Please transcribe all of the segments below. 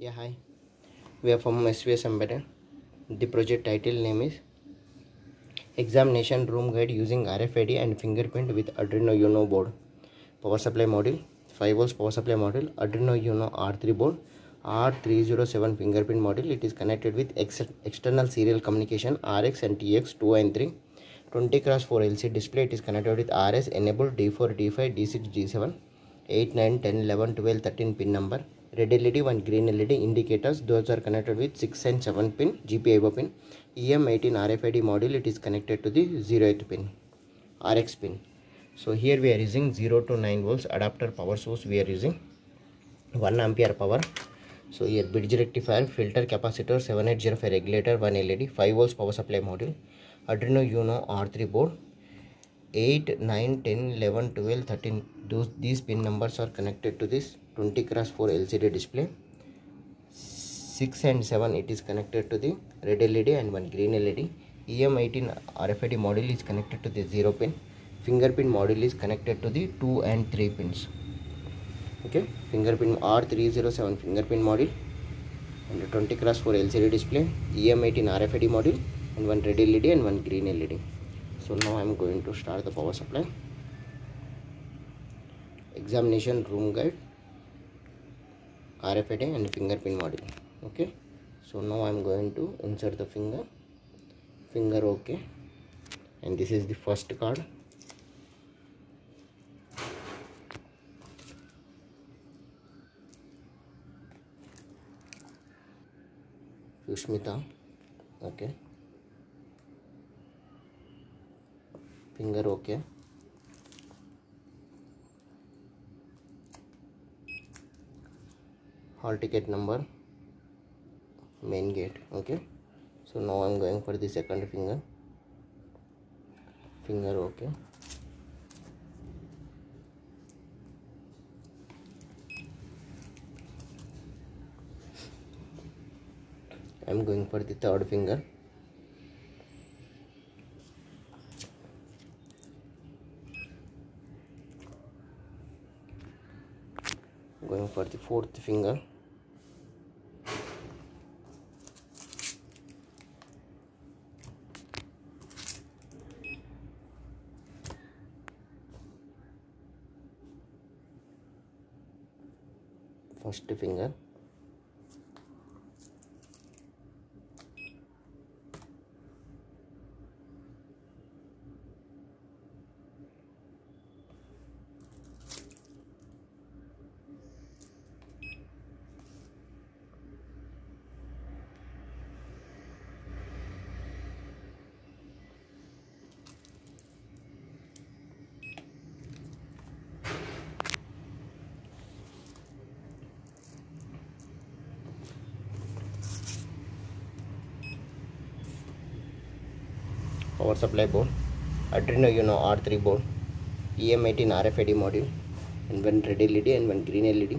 Yeah, hi. We are from SVS Embedded. The project title name is Examination Room Guide using RFID and fingerprint with Arduino Uno board. Power supply module, 5 volts power supply module, Arduino Uno R3 board, R307 fingerprint module. It is connected with ex external serial communication RX and TX 2 and 3. 20 cross 4 LCD display. It is connected with RS enabled D4, D5, D6, D7, 8, 9, 10, 11, 12, 13 pin number. Red LED, one green LED indicators. Those are connected with 6 and 7 pin GPIO pin. EM18 RFID module. It is connected to the 0th pin, RX pin. So here we are using 0 to 9 volts adapter power source. We are using 1 ampere power. So here bridge rectifier, filter capacitor, 7805 regulator, 1 LED, 5 volts power supply module, Arduino Uno R3 board, 8, 9, 10, 11, 12, 13. Those these pin numbers are connected to this 20 cross 4 LCD display. 6 and 7 it is connected to the red LED and one green LED. EM18 RFID module is connected to the 0 pin. Fingerprint module is connected to the 2 and 3 pins. Okay, fingerprint R307 fingerprint module and a 20 cross 4 LCD display. EM18 RFID module and one red LED and one green LED. So now I am going to start the power supply. Examination room guide RFID and fingerprint module. Okay, so now I am going to insert the finger, finger OK, and this is the first card. Sushmita, okay. Finger okay. Hall ticket number main gate okay. So now i'm going for the second finger. Finger okay. I'm going for the third finger going for the fourth finger. First finger power supply board Arduino Uno R3 board EM18 RFID module and one red LED and one green LED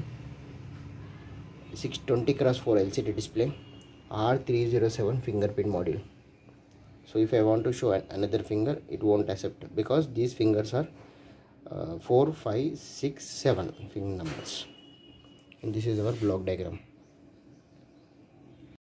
620 cross 4 LCD display R307 fingerprint module. So if I want to show another finger it won't accept because these fingers are uh, 4 5 6 7 finger numbers. And this is our block diagram